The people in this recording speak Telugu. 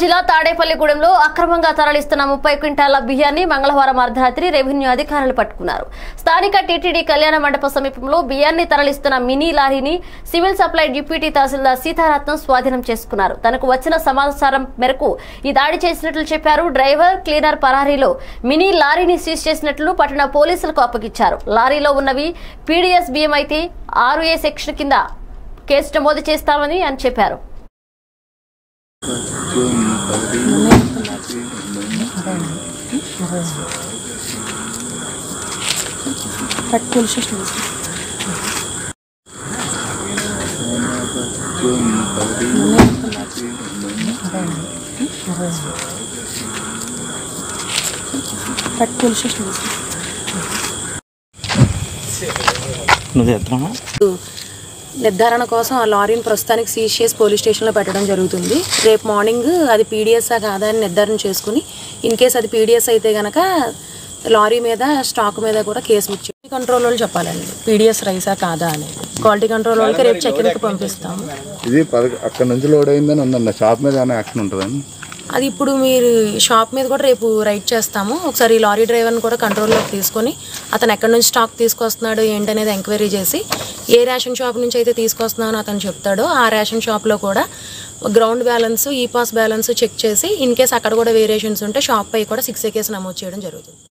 జిల్లా తాడేపల్లిగూడెంలో అక్రమంగా తరలిస్తున్న ముప్పై క్వింటాల బియ్యాన్ని మంగళవారం అర్ధరాత్రి రెవెన్యూ అధికారులు పట్టుకున్నారు. స్థానిక టీటీడీ కళ్యాణ మండప సమీపంలో బియ్యాన్ని తరలిస్తున్న మినీ లారీని సివిల్ సప్లై డిప్యూటీ తహసీల్దార్ సీతారత్నం స్వాధీనం చేసుకున్నారు. తనకు వచ్చిన సమాచారం మేరకు ఈ దాడి చేసినట్లు చెప్పారు. డ్రైవర్ క్లీనర్ పరారీలో మినీ లారీని సీజ్ చేసినట్లు పట్టణ పోలీసులకు అప్పగించారు. లారీలో ఉన్నవి పీడీఎస్ బియ్యం అయితే ఆర్ఏ సెక్షన్ కింద కేసు నమోదు చేస్తామని అని చెప్పారు. పట్టు స్టేషన్ పట్టు స్టేషన్ నువ్వు ఎత్తున్నా నిర్ధారణ కోసం ఆ లారీని ప్రస్తుతానికి సీజ్ చేసి పోలీస్ స్టేషన్లో పెట్టడం జరుగుతుంది. రేపు మార్నింగ్ అది పీడిఎస్ఆ కాదా అని నిర్ధారణ చేసుకుని ఇన్ కేస్ అది పీడిఎస్ అయితే కనుక లారీ మీద స్టాక్ మీద కూడా కేసు బుక్ చేయాలి కంట్రోల్ వాళ్ళు చెప్పాలండి. పీడిఎస్ రైసా కాదా అని క్వాలిటీ కంట్రోల్ వాళ్ళకి రేపు చెక్ పంపిస్తాము. ఇది అక్కడ నుంచి లోడ్ అయిందని ఉందండి. షాప్ మీద ఏమైనా యాక్షన్ ఉంటుందని అది ఇప్పుడు మీరు షాప్ మీద కూడా రేపు రైడ్ చేస్తాము. ఒకసారి లారీ డ్రైవర్ని కూడా కంట్రోల్లోకి తీసుకొని అతను ఎక్కడి నుంచి స్టాక్ తీసుకొస్తున్నాడు ఏంటనేది ఎంక్వైరీ చేసి ఏ రేషన్ షాప్ నుంచి అయితే తీసుకొస్తున్నానో అతను చెప్తాడో ఆ రేషన్ షాప్లో కూడా ground balance e POS balance check చేసి ఇన్ కేస్ అక్కడ కూడా వేరియేషన్స్ ఉంటే షాప్ పై కూడా సిక్స్ ఏ కేసు నమోదు చేయడం జరుగుతుంది.